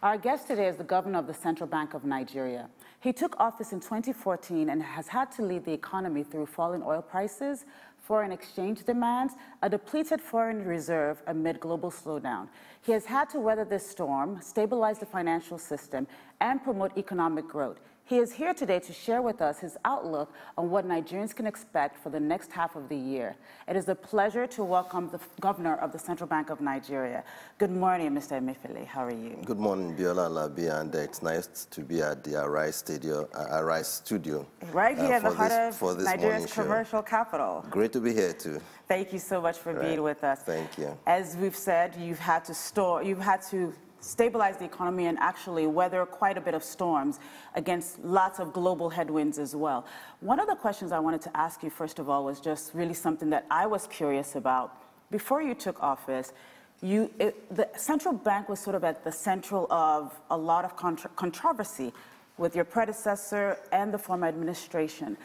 Our guest today is the governor of the Central Bank of Nigeria. He took office in 2014 and has had to lead the economy through falling oil prices, foreign exchange demands, a depleted foreign reserve amid global slowdown. He has had to weather this storm, stabilize the financial system, and promote economic growth. He is here today to share with us his outlook on what Nigerians can expect for the next half of the year. It is a pleasure to welcome the governor of the Central Bank of Nigeria. Good morning, Mr. Emefiele. How are you? Good morning, Biola Labi, and it's nice to be at the Arise Studio. Uh, Arise Studio right here uh, in the heart this, of Nigeria's commercial capital. Great to be here too. Thank you so much for right. being with us. Thank you. As we've said, you've had to store, you've had to stabilize the economy and actually weather quite a bit of storms against lots of global headwinds as well. One of the questions I wanted to ask you, first of all, was just really something that I was curious about. Before you took office, you, it, the central bank was sort of at the central of a lot of contra controversy with your predecessor and the former administration.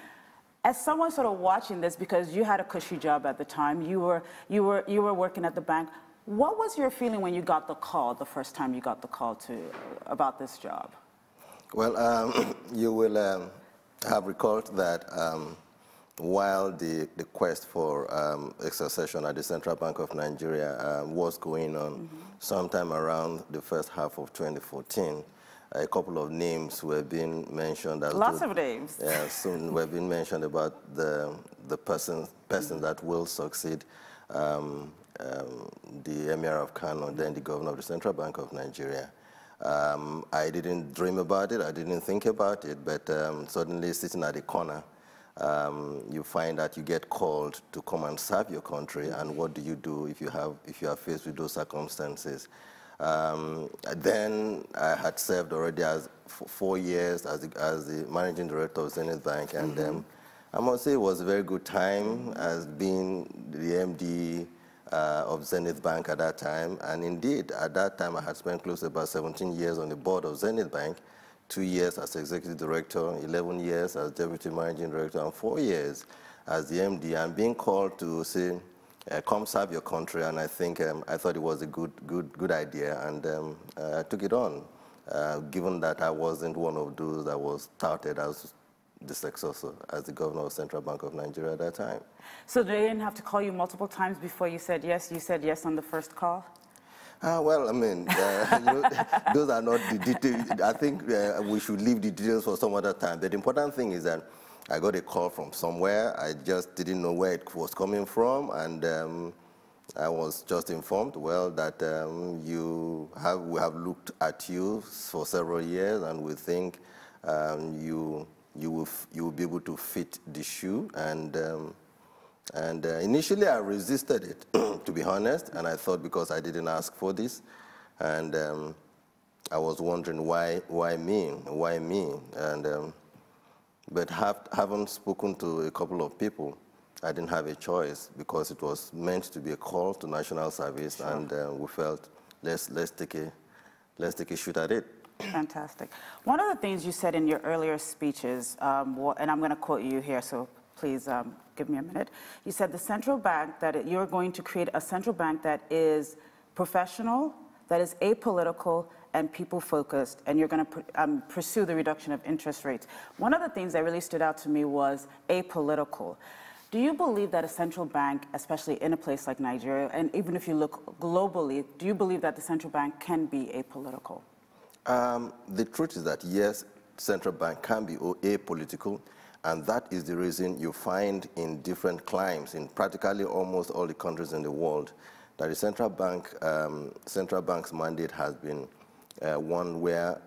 As someone sort of watching this, because you had a cushy job at the time, you were, you were, you were working at the bank, what was your feeling when you got the call, the first time you got the call to, about this job? Well, um, you will um, have recalled that um, while the, the quest for um, succession at the Central Bank of Nigeria um, was going on, mm -hmm. sometime around the first half of 2014, a couple of names were being mentioned. As Lots to, of names. Yeah, soon were being mentioned about the, the person, person mm -hmm. that will succeed um, um, the Emir of Kano, then the governor of the Central Bank of Nigeria. Um, I didn't dream about it, I didn't think about it, but um, suddenly sitting at the corner, um, you find that you get called to come and serve your country, and what do you do if you, have, if you are faced with those circumstances? Um, then I had served already as four years as the, as the managing director of Zenith Bank, and mm -hmm. I must say it was a very good time as being the MD uh, of Zenith Bank at that time. And indeed, at that time, I had spent close to about 17 years on the board of Zenith Bank, two years as executive director, 11 years as deputy managing director, and four years as the MD. And being called to say, uh, come serve your country, and I think um, I thought it was a good, good, good idea, and um, I took it on. Uh, given that I wasn't one of those that was touted as the successor as the governor of Central Bank of Nigeria at that time. So they didn't have to call you multiple times before you said yes? You said yes on the first call? Uh, well, I mean, uh, you know, those are not the details. I think uh, we should leave the details for some other time. But the important thing is that I got a call from somewhere. I just didn't know where it was coming from, and um, I was just informed, well, that um, you have, we have looked at you for several years, and we think um, you you will, you will be able to fit the shoe. And, um, and uh, initially I resisted it, to be honest, and I thought because I didn't ask for this. And um, I was wondering why, why me, why me? And, um, but have, having spoken to a couple of people, I didn't have a choice because it was meant to be a call to national service, sure. and uh, we felt let's let's take a let's take a shoot at it. Fantastic. One of the things you said in your earlier speeches, um, and I'm going to quote you here, so please um, give me a minute. You said the central bank, that you're going to create a central bank that is professional, that is apolitical, and people-focused, and you're going to um, pursue the reduction of interest rates. One of the things that really stood out to me was apolitical. Do you believe that a central bank, especially in a place like Nigeria, and even if you look globally, do you believe that the central bank can be apolitical? Um, the truth is that, yes, central bank can be apolitical, and that is the reason you find in different climes, in practically almost all the countries in the world, that the central bank, um, central bank's mandate has been uh, one where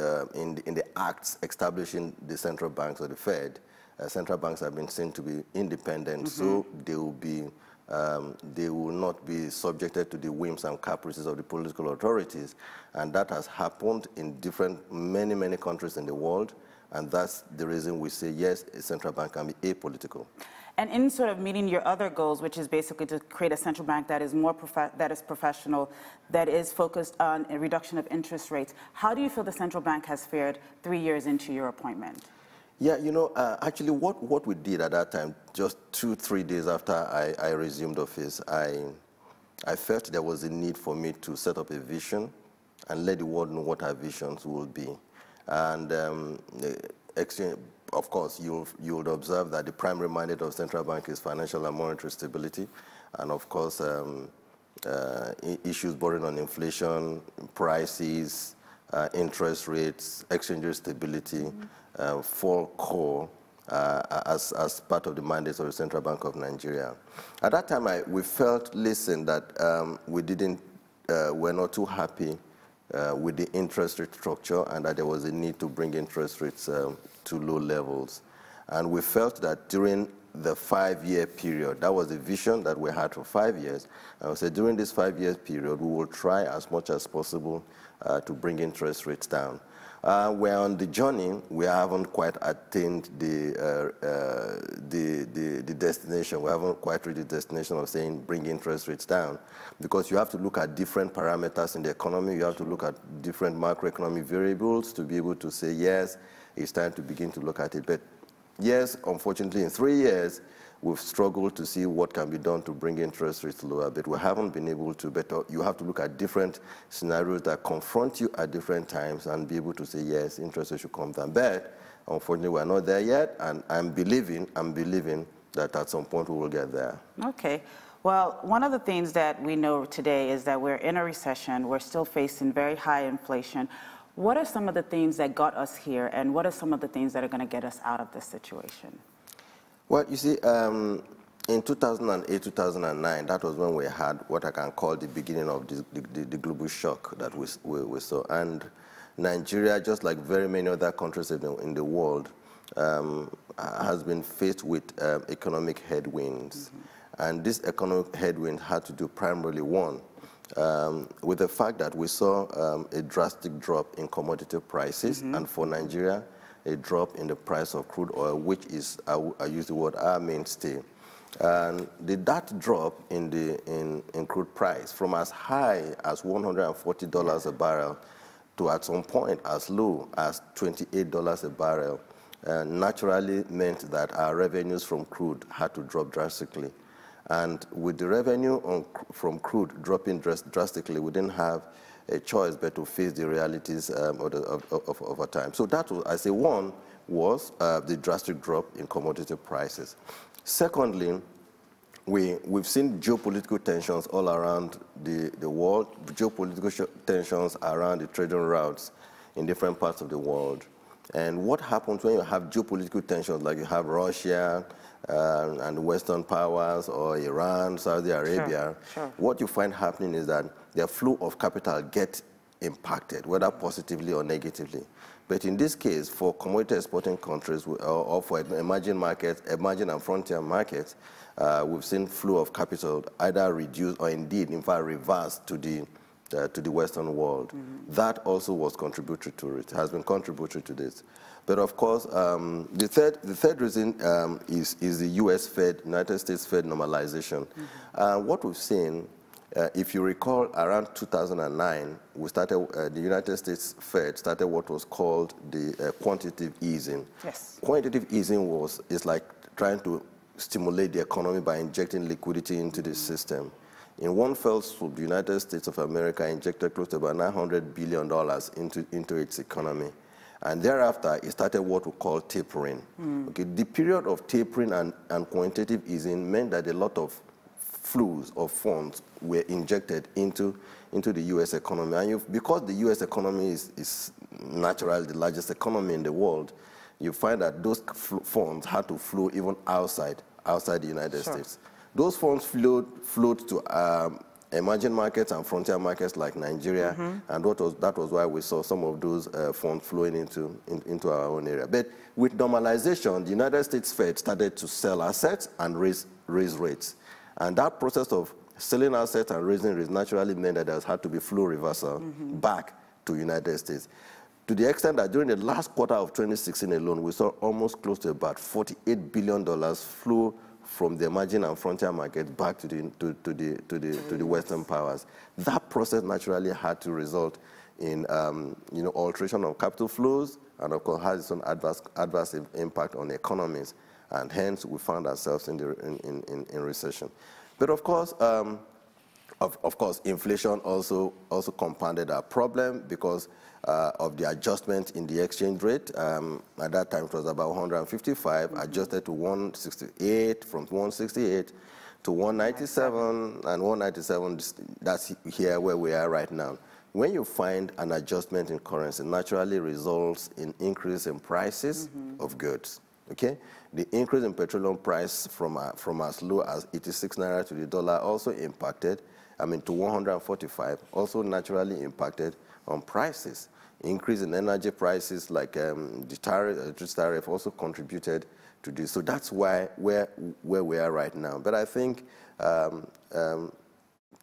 uh, in, the, in the acts establishing the central banks or the Fed, uh, central banks have been seen to be independent, mm -hmm. so they will be um, they will not be subjected to the whims and caprices of the political authorities. And that has happened in different, many, many countries in the world. And that's the reason we say, yes, a central bank can be apolitical. And in sort of meeting your other goals, which is basically to create a central bank that is more that is professional, that is focused on a reduction of interest rates, how do you feel the central bank has fared three years into your appointment? Yeah, you know, uh, actually what, what we did at that time, just two, three days after I, I resumed office, I, I felt there was a need for me to set up a vision and let the world know what our visions will be. And um, exchange, of course, you'll, you would observe that the primary mandate of central bank is financial and monetary stability. And of course, um, uh, issues bordering on inflation, prices, uh, interest rates, exchange rate stability, mm -hmm. Uh, fall core uh, as, as part of the mandates of the Central Bank of Nigeria. At that time, I, we felt, listen, that um, we didn't, uh, we're not too happy uh, with the interest rate structure and that there was a need to bring interest rates um, to low levels. And we felt that during the five-year period, that was the vision that we had for five years. We said during this five-year period, we will try as much as possible uh, to bring interest rates down. Uh, we're on the journey. We haven't quite attained the, uh, uh, the, the, the, destination. We haven't quite reached the destination of saying bring interest rates down because you have to look at different parameters in the economy. You have to look at different macroeconomic variables to be able to say, yes, it's time to begin to look at it. But yes, unfortunately, in three years, we've struggled to see what can be done to bring interest rates lower, but we haven't been able to. But uh, you have to look at different scenarios that confront you at different times and be able to say, yes, interest rates should come down. But unfortunately, we're not there yet, and I'm believing, I'm believing that at some point we will get there. Okay. Well, one of the things that we know today is that we're in a recession. We're still facing very high inflation. What are some of the things that got us here, and what are some of the things that are going to get us out of this situation? Well, you see, um, in 2008, 2009, that was when we had what I can call the beginning of the, the, the global shock that we, we, we, saw. And Nigeria, just like very many other countries in the, in the world, um, has been faced with um, economic headwinds. Mm -hmm. And this economic headwind had to do primarily one, um, with the fact that we saw um, a drastic drop in commodity prices. Mm -hmm. And for Nigeria, a drop in the price of crude oil, which is, I, I use the word, our mainstay. And the, that drop in the in, in crude price from as high as $140 a barrel to at some point as low as $28 a barrel uh, naturally meant that our revenues from crude had to drop drastically. And with the revenue on, from crude dropping drastically, we didn't have a choice but to face the realities um, of, the, of, of, of, our time. So that was, I say, one was uh, the drastic drop in commodity prices. Secondly, we, we've seen geopolitical tensions all around the, the world, geopolitical tensions around the trading routes in different parts of the world. And what happens when you have geopolitical tensions, like you have Russia uh, and Western powers, or Iran, Saudi Arabia, sure, sure. what you find happening is that their flow of capital get impacted, whether positively or negatively. But in this case, for commodity exporting countries or, for emerging markets, emerging and frontier markets, uh, we've seen flow of capital either reduced or indeed, in fact, reversed to the uh, to the Western world. Mm -hmm. That also was contributory to it, has been contributory to this. But of course, um, the, third, the third reason um, is, is the US Fed, United States Fed normalization. Mm -hmm. uh, what we've seen uh, if you recall, around 2009, we started, uh, the United States Fed started what was called the uh, quantitative easing. Yes. Quantitative easing was, is like trying to stimulate the economy by injecting liquidity into the system. In one fell swoop, the United States of America injected close to about $900 billion into, into its economy. And thereafter, it started what we call tapering. Mm. Okay, the period of tapering and, and quantitative easing meant that a lot of flows of funds were injected into, into the U.S. economy. And because the U.S. economy is, is naturally the largest economy in the world, you find that those funds had to flow even outside, outside the United sure. States. Those funds flowed, flowed to um, emerging markets and frontier markets like Nigeria, mm -hmm. and that was, that was why we saw some of those uh, funds flowing into, in, into our own area. But with normalization, the United States Fed started to sell assets and raise, raise rates. And that process of selling assets and raising rates naturally meant that there had to be flow reversal mm -hmm. back to United States. To the extent that during the last quarter of 2016 alone, we saw almost close to about $48 billion flow from the emerging and frontier markets back to the, to, to the, to the, to the Western powers. That process naturally had to result in um, you know, alteration of capital flows and of course has its own adverse, adverse impact on economies and hence we found ourselves in, the, in, in, in recession. But of course, um, of, of course, inflation also, also compounded our problem because uh, of the adjustment in the exchange rate. Um, at that time, it was about 155, mm -hmm. adjusted to 168, from 168 to 197, and 197, that's here where we are right now. When you find an adjustment in currency, naturally results in increase in prices mm -hmm. of goods, okay? The increase in petroleum price from, uh, from as low as 86 naira to the dollar also impacted, I mean, to 145, also naturally impacted on prices. Increase in energy prices like um, the tariff, tariff also contributed to this. So that's why where, where we are right now. But I think um, um,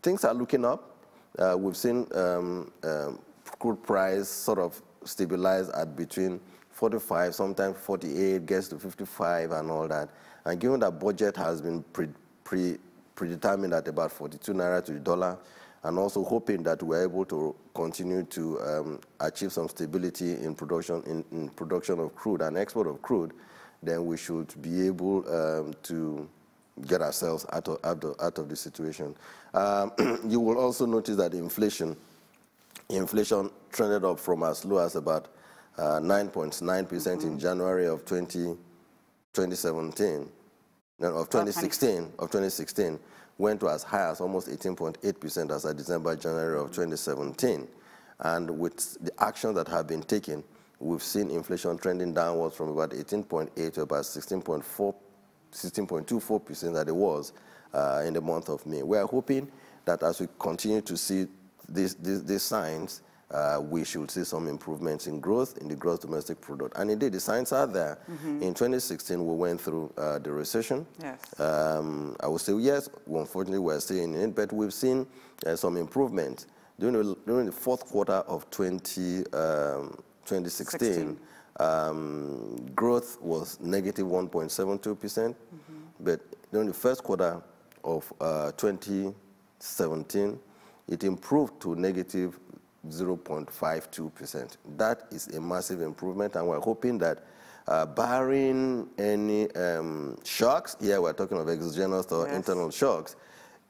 things are looking up. Uh, we've seen um, um crude price sort of stabilize at between 45, sometimes 48, gets to 55 and all that. And given that budget has been pre, pre, predetermined at about 42 naira to the dollar, and also hoping that we're able to continue to um, achieve some stability in production, in, in, production of crude and export of crude, then we should be able um, to get ourselves out of, out of, out of the situation. Um, you will also notice that inflation, inflation trended up from as low as about 9.9% uh, percent mm -hmm. in January of 20, 2017, no, of 2016, of 2016, went to as high as almost 18.8% as of December, January of 2017. And with the actions that have been taken, we've seen inflation trending downwards from about 18.8 to about 16.4, 16.24% that it was uh, in the month of May. We are hoping that as we continue to see these, these, these signs, uh, we should see some improvements in growth in the gross domestic product. And indeed, the signs are there. Mm -hmm. In 2016, we went through uh, the recession. Yes. Um, I would say yes. Unfortunately, we're still in it, but we've seen uh, some improvement during the, during the fourth quarter of 20, um, 2016. Um, growth was negative 1.72 percent, mm -hmm. but during the first quarter of uh, 2017, it improved to negative 0.52%. That is a massive improvement, and we're hoping that uh, barring any um, shocks, here we're talking of exogenous or yes. internal shocks,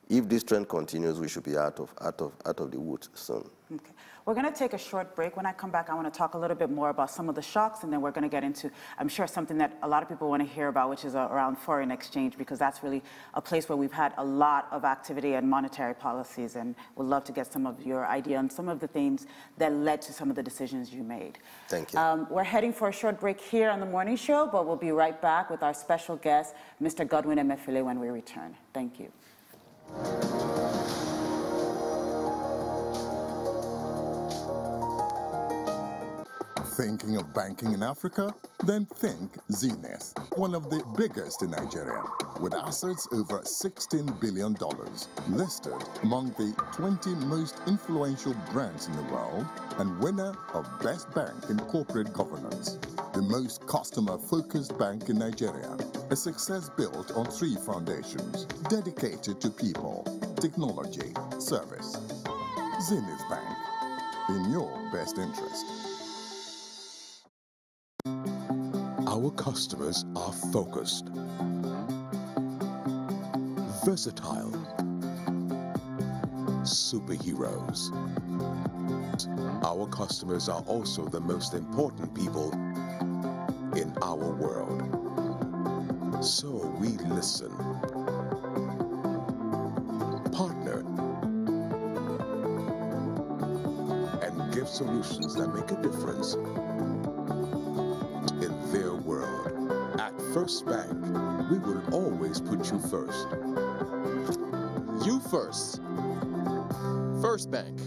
if this trend continues, we should be out of, out of, out of the woods soon. Okay. We're going to take a short break. When I come back, I want to talk a little bit more about some of the shocks, and then we're going to get into, I'm sure, something that a lot of people want to hear about, which is uh, around foreign exchange, because that's really a place where we've had a lot of activity and monetary policies, and would love to get some of your idea on some of the things that led to some of the decisions you made. Thank you. Um, we're heading for a short break here on the morning show, but we'll be right back with our special guest, Mr. Godwin Emefiele, when we return. Thank you. Thinking of banking in Africa? Then think Zenith, one of the biggest in Nigeria, with assets over $16 billion, listed among the 20 most influential brands in the world, and winner of Best Bank in Corporate Governance. The most customer-focused bank in Nigeria, a success built on three foundations, dedicated to people, technology, service. Zenith Bank, in your best interest. Our customers are focused, versatile, superheroes. Our customers are also the most important people in our world. So we listen, partner, and give solutions that make a difference First Bank, we will always put you first. You first. First Bank.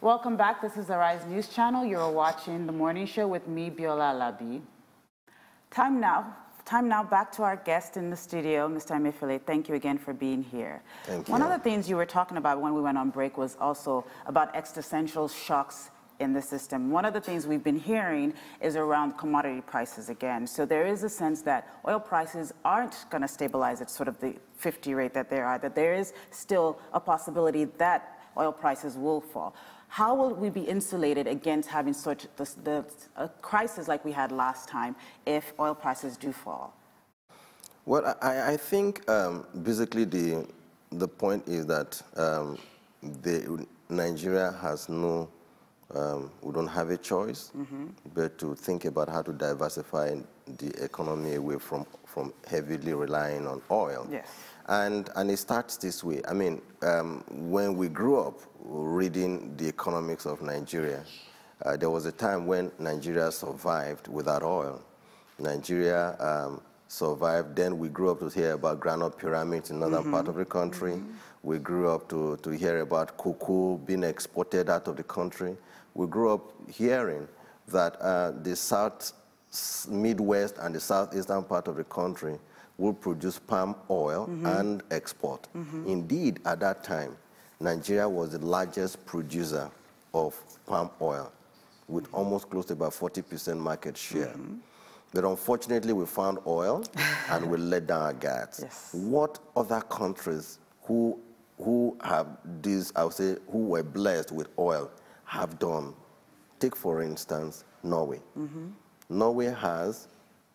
Welcome back. This is the Arise News Channel. You're watching The Morning Show with me, Biola Labi. Time now Time now back to our guest in the studio, Mr. Emefiele. Thank you again for being here. Thank you. One of the things you were talking about when we went on break was also about existential shocks in the system. One of the things we've been hearing is around commodity prices again. So there is a sense that oil prices aren't going to stabilize at sort of the 50 rate that they are, that there is still a possibility that oil prices will fall. How will we be insulated against having such the, the, a crisis like we had last time if oil prices do fall? Well, I, I think um, basically the, the point is that um, the, Nigeria has no, um, we don't have a choice mm -hmm. but to think about how to diversify the economy away from, from heavily relying on oil. Yes. And, and it starts this way. I mean, um, when we grew up reading the economics of Nigeria, uh, there was a time when Nigeria survived without oil. Nigeria um, survived. Then we grew up to hear about groundnut pyramids in northern mm -hmm. part of the country. Mm -hmm. We grew up to, to hear about cocoa being exported out of the country. We grew up hearing that uh, the South Midwest and the southeastern part of the country will produce palm oil mm -hmm. and export. Mm -hmm. Indeed, at that time, Nigeria was the largest producer of palm oil with mm -hmm. almost close to about 40% market share. Mm-hmm. But unfortunately, we found oil and we let down our guards. Yes. What other countries who, who have these, I would say, who were blessed with oil have done? Take, for instance, Norway. Mm-hmm. Norway has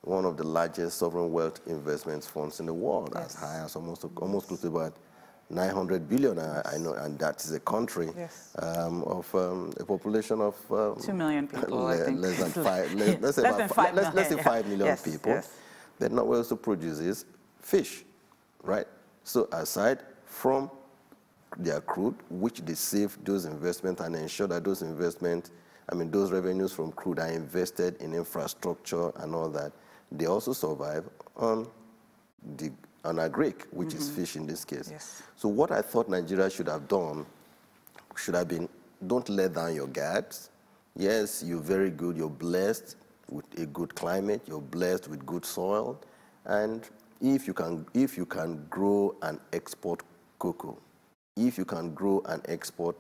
one of the largest sovereign wealth investment funds in the world, yes. as high as almost almost close to about 900 billion. I, I know, and that is a country yes. um, of um, a population of um, two million people. less than five. Let, us say less than five let's, let's say five million yes, people. Yes. Then Norway also produces fish, right? So aside from their crude, which they save those investments and ensure that those investments I mean, those revenues from crude are invested in infrastructure and all that. They also survive on the on agric, which mm -hmm. is mm-hmm. fish in this case. Yes. So what I thought Nigeria should have done should have been, don't let down your guards. Yes, you're very good, you're blessed with a good climate, you're blessed with good soil, and if you can, if you can grow and export cocoa, if you can grow and export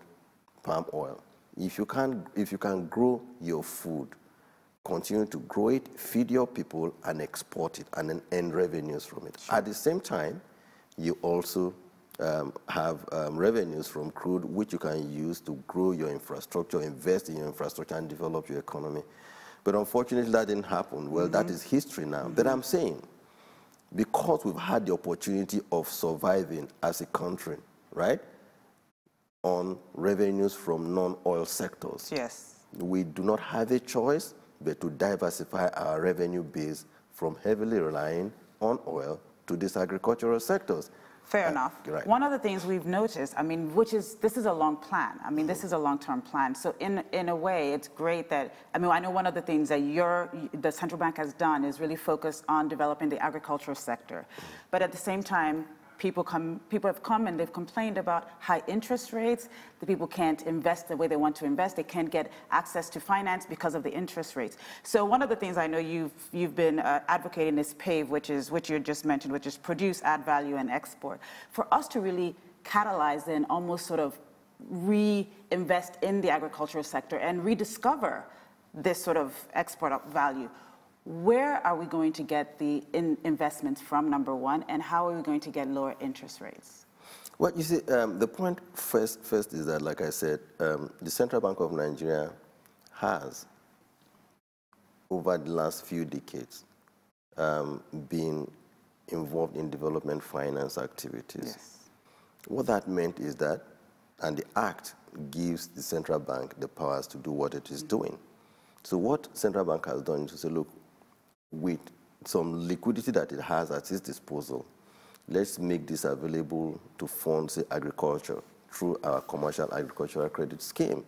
palm oil, if you can, if you can grow your food, continue to grow it, feed your people, and export it, and then earn revenues from it. Sure. At the same time, you also um, have um, revenues from crude, which you can use to grow your infrastructure, invest in your infrastructure, and develop your economy. But unfortunately, that didn't happen. Well, mm -hmm. that mm-hmm. history now. Mm -hmm. But I'm saying, because we've had the opportunity of surviving as a country, right? on revenues from non-oil sectors. Yes. We do not have a choice but to diversify our revenue base from heavily relying on oil to these agricultural sectors. Fair uh, enough. Right. One of the things we've noticed, I mean, which is, this is a long plan. I mean, this is a long-term plan. So in, in a way, it's great that, I mean, I know one of the things that your, the central bank has done is really focus on developing the agricultural sector. But at the same time, people come, people have come and they've complained about high interest rates. The people can't invest the way they want to invest. They can't get access to finance because of the interest rates. So one of the things I know you've you've been uh, advocating is PAVE, which is which you just mentioned, which is produce, add value, and export. For us to really catalyze and almost sort of reinvest in the agricultural sector and rediscover this sort of export value where are we going to get the in investments from, number one, and how are we going to get lower interest rates? Well, you see, um, the point first, first is that, like I said, um, the Central Bank of Nigeria has, over the last few decades, um, been involved in development finance activities. Yes. What that meant is that, and the Act gives the central bank the powers to do what it is mm -hmm. doing. So what central bank has done is to say, look, with some liquidity that it has at its disposal, let's make this available to fund say, agriculture through our commercial agricultural credit scheme.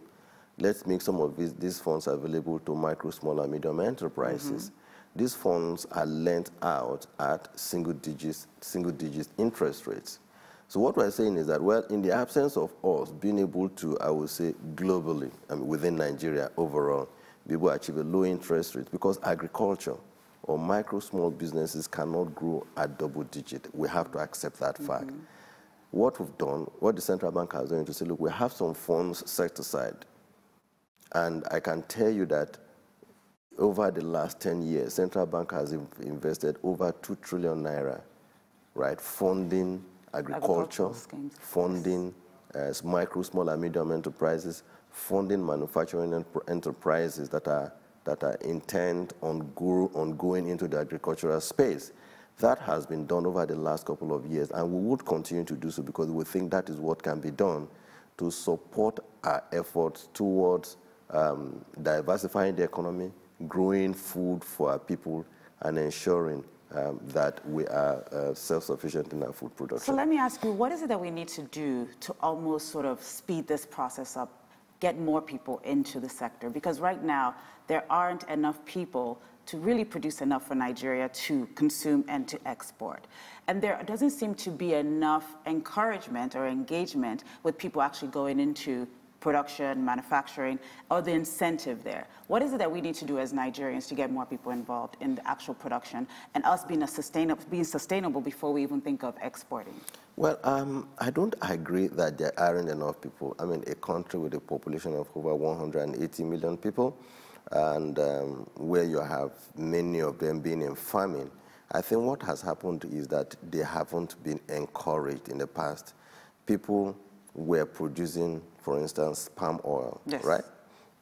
Let's make some of these, these funds available to micro, small, and medium enterprises. Mm -hmm. These funds are lent out at single digits, single digit interest rates. So what we're saying is that, well, in the absence of us being able to, I would say, globally, I mean, within Nigeria overall, be able to achieve a low interest rate because agriculture or micro small businesses cannot grow at double digit. We have to accept that mm -hmm. fact. What we've done, what the central bank has done, to say, look, we have some funds set aside. And I can tell you that over the last 10 years, central bank has invested over 2 trillion naira, right, funding agriculture, funding uh, micro, small, and medium enterprises, funding manufacturing enterprises that are, that are intent on, on going into the agricultural space. That has been done over the last couple of years, and we would continue to do so because we think that is what can be done to support our efforts towards um, diversifying the economy, growing food for our people, and ensuring um, that we are uh, self-sufficient in our food production. So let me ask you, what is it that we need to do to almost sort of speed this process up, get more people into the sector? Because right now, there aren't enough people to really produce enough for Nigeria to consume and to export. And there doesn't seem to be enough encouragement or engagement with people actually going into production, manufacturing, or the incentive there? What is it that we need to do as Nigerians to get more people involved in the actual production and us being, a sustainable, being sustainable before we even think of exporting? Well, um, I don't agree that there aren't enough people. I mean, a country with a population of over 180 million people, and um, where you have many of them being in farming, I think what has happened is that they haven't been encouraged in the past. People were producing for instance, palm oil, yes. right?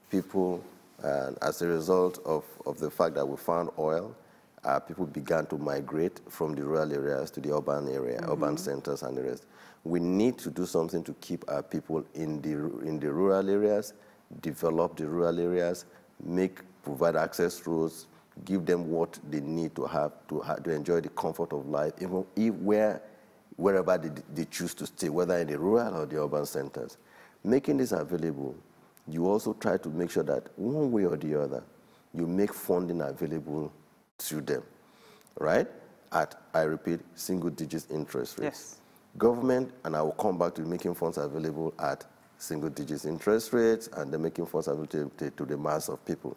People, uh, as a result of, of the fact that we found oil, uh, people began to migrate from the rural areas to the urban area, mm -hmm. urban centers and the rest. We need to do something to keep our people in the, in the rural areas, develop the rural areas, make, provide access roads, give them what they need to have to, to enjoy the comfort of life, even if where, wherever they, they choose to stay, whether in the rural or the urban centers making this available, you also try to make sure that one way or the other, you make funding available to them, right? At, I repeat, single digit interest rates. Yes. Government, and I will come back to making funds available at single digit interest rates and then making funds available to, to the mass of people.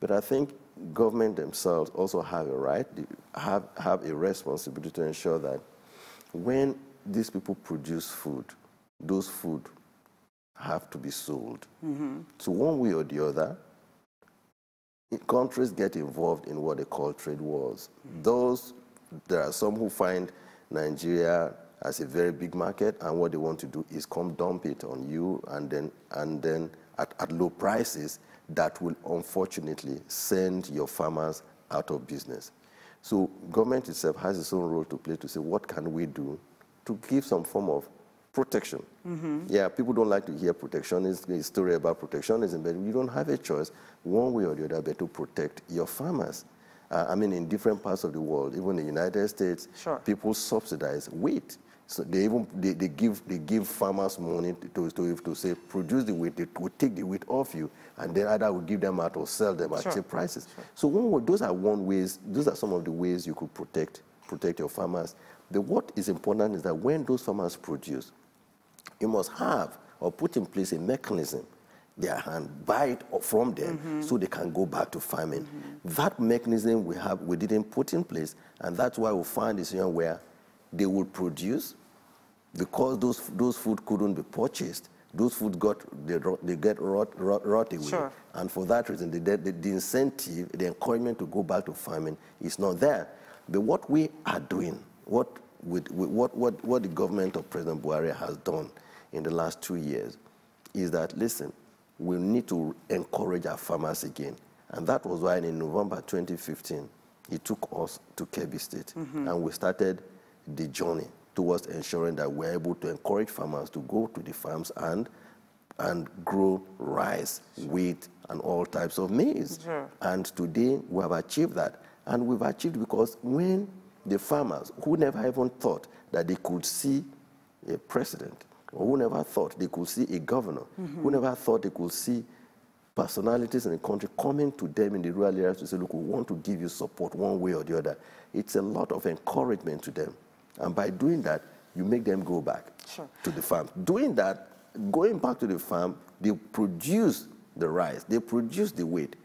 But I think government themselves also have a right, have, have a responsibility to ensure that when these people produce food, those food have to be sold. Mm -hmm. So one way or the other, countries get involved in what they call trade wars. Mm -hmm. Those, there are some who find Nigeria as a very big market, and what they want to do is come dump it on you, and then, and then at, at low prices that will unfortunately send your farmers out of business. So government itself has its own role to play to say, what can we do to give some form of protection. Mm -hmm. Yeah, people don't like to hear protectionism, a story about protectionism, but you don't have a choice, one way or the other, but to protect your farmers. Uh, I mean, in different parts of the world, even in the United States, sure. people subsidize wheat. So they even they, they give they give farmers money to, to, to say produce the wheat, they will take the wheat off you, and then either will give them out or sell them at sure. cheap prices. Sure. So one, those are one ways. Those are some of the ways you could protect protect your farmers. But what is important is that when those farmers produce, you must have or put in place a mechanism their hand, buy it from them mm -hmm. so they can go back to farming. Mm -hmm. That mechanism we have, we didn't put in place, and that's why we find this situation where they would produce because those those food couldn't be purchased. Those food got they, they get rot, rot, rot away, sure. and for that reason, the, the, the incentive, the encouragement to go back to farming is not there. But what we are doing, what with, with what, what, what the government of President Buhari has done in the last two years is that, listen, we need to encourage our farmers again. And that was why in November 2015, he took us to Kebbi State. Mm -hmm. And we started the journey towards ensuring that we're able to encourage farmers to go to the farms and, and grow rice, wheat, and all types of maize. Sure. And today, we have achieved that. And we've achieved because when the farmers who never even thought that they could see a president, or who never thought they could see a governor, mm -hmm. who never thought they could see personalities in the country coming to them in the rural areas to say, look, we want to give you support one way or the other. It's a lot of encouragement to them. And by doing that, you make them go back sure. to the farm. Doing that, going back to the farm, they produce the rice, they produce the wheat,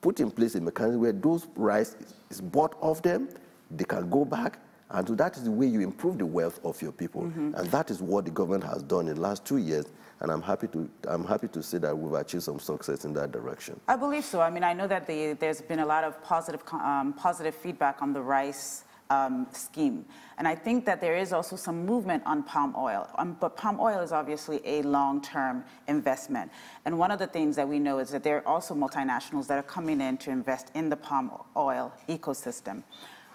put in place a mechanism where those rice is bought off them, they can go back. And so that is the way you improve the wealth of your people. Mm -hmm. And that is what the government has done in the last two years. And I'm happy to, I'm happy to say that we've achieved some success in that direction. I believe so. I mean, I know that the, there's been a lot of positive, um, positive feedback on the rice um, scheme. And I think that there is also some movement on palm oil, um, but palm oil is obviously a long-term investment. And one of the things that we know is that there are also multinationals that are coming in to invest in the palm oil ecosystem.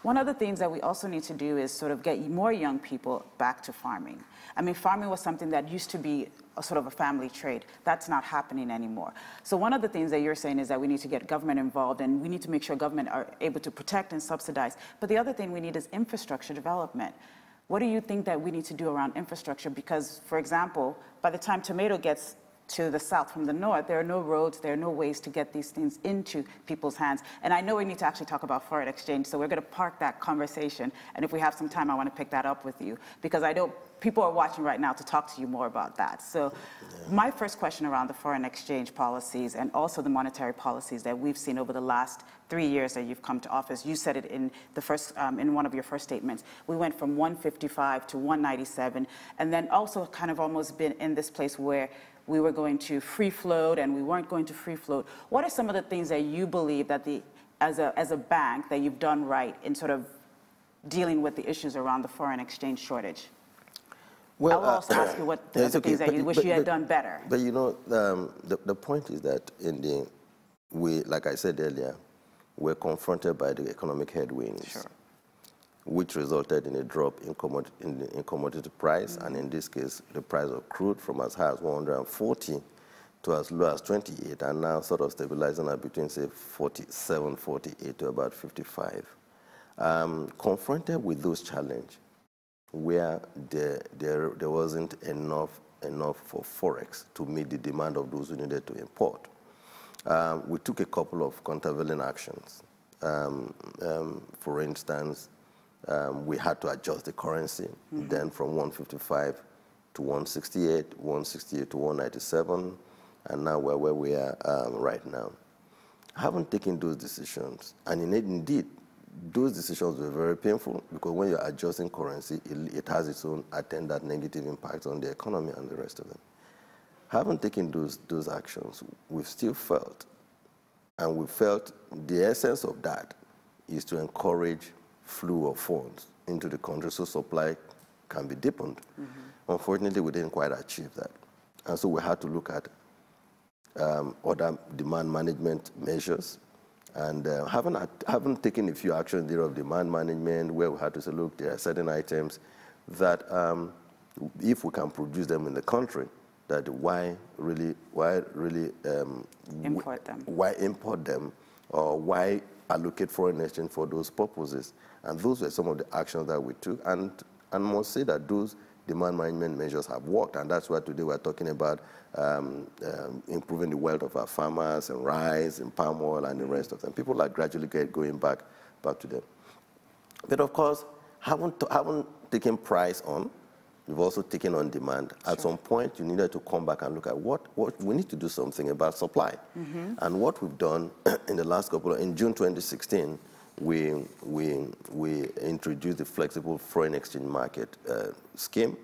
One of the things that we also need to do is sort of get more young people back to farming. I mean, farming was something that used to be a sort of a family trade. That's not happening anymore. So one of the things that you're saying is that we need to get government involved and we need to make sure government are able to protect and subsidize. But the other thing we need is infrastructure development. What do you think that we need to do around infrastructure? Because, for example, by the time tomato gets to the south from the north, there are no roads, there are no ways to get these things into people's hands. And I know we need to actually talk about foreign exchange, so we're going to park that conversation. And if we have some time, I want to pick that up with you because I know people are watching right now to talk to you more about that. So my first question around the foreign exchange policies and also the monetary policies that we've seen over the last three years that you've come to office, you said it in the first, um, in one of your first statements. We went from 155 to 197, and then also kind of almost been in this place where we were going to free float and we weren't going to free float. What are some of the things that you believe that the, as a, as a bank, that you've done right in sort of dealing with the issues around the foreign exchange shortage? Well, I'll also uh, ask you what the okay, things that you wish but, you had but, done better. But you know, um, the, the point is that in the, we, like I said earlier, we're confronted by the economic headwinds. Sure which resulted in a drop in, commodity, in, in commodity price, mm -hmm. and in this case, the price of crude from as high as 140 to as low as 28, and now sort of stabilizing at between, say, 47, 48 to about 55. Um, confronted with those challenges, where there, there, there wasn't enough, enough for Forex to meet the demand of those who needed to import, um, we took a couple of countervailing actions. Um, um, for instance, um, we had to adjust the currency. Mm -hmm. Then from 155 to 168, 168 to 197, and now we're where we are um, right now. I haven't taken those decisions, and in indeed, those decisions were very painful because when you're adjusting currency, it, it has its own attendant negative impact on the economy and the rest of them. Haven't taken those, those actions, we've still felt, and we felt the essence of that is to encourage flow of funds into the country so supply can be deepened. Mm -hmm. Unfortunately, we didn't quite achieve that. And so we had to look at um, other demand management measures. And uh, haven't, haven't taken a few actions there of demand management where we had to say, look, there are certain items that um, if we can produce them in the country, that why really, why really um, import them? Why import them, or why allocate foreign exchange for those purposes? And those were some of the actions that we took. And I must say that those demand management measures have worked. And that's why today we're talking about um, um, improving the wealth of our farmers and rice and palm oil and the rest of them. People are gradually going back, back to them. But of course, haven't, haven't taken price on. We've also taken on demand. Sure. At some point, you needed to come back and look at what, what we need to do something about supply. Mm -hmm. And what we've done in the last couple of, in June 2016, we, we, we introduced the flexible foreign exchange market uh, scheme.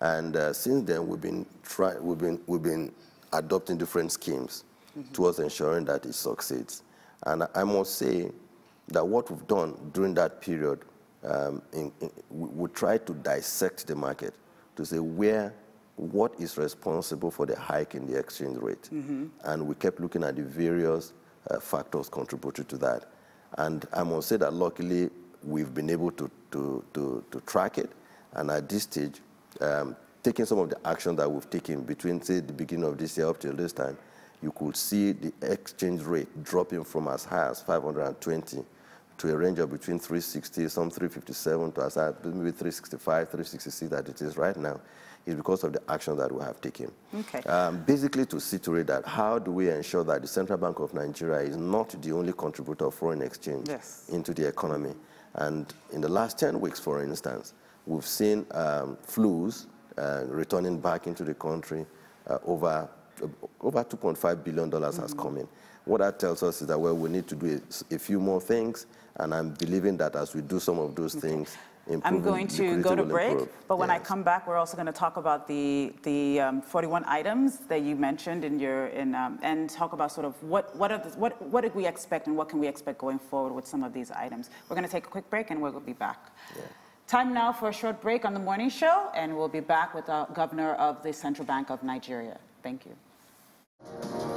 And uh, since then, we've been, try, we've, been, we've been adopting different schemes mm -hmm. towards ensuring that it succeeds. And I must say that what we've done during that period, um, in, in, we, we tried to dissect the market to say where, what is responsible for the hike in the exchange rate. Mm -hmm. And we kept looking at the various uh, factors contributed to that. And I must say that luckily we've been able to, to, to, to track it. And at this stage, um, taking some of the action that we've taken between, say, the beginning of this year up till this time, you could see the exchange rate dropping from as high as 520 to a range of between 360, some 357 to as maybe 365, 366 that it is right now is because of the action that we have taken. Okay. Um, basically to situate that, how do we ensure that the Central Bank of Nigeria is not the only contributor of foreign exchange yes. into the economy? And in the last 10 weeks, for instance, we've seen um, flows uh, returning back into the country uh, over, uh, over $2.5 billion mm -hmm. has mm-hmm. come in. What that tells us is that, well, we need to do a, a few more things, and I'm believing that as we do some of those okay. things, I'm going to go to break, improve. but when I come back, we're also going to talk about the, the um, 41 items that you mentioned in your, in, um, and talk about sort of what, what, are the, what, what did we expect and what can we expect going forward with some of these items. We're going to take a quick break and we'll be back. Time now for a short break on the morning show, and we'll be back with the governor of the Central Bank of Nigeria. Thank you.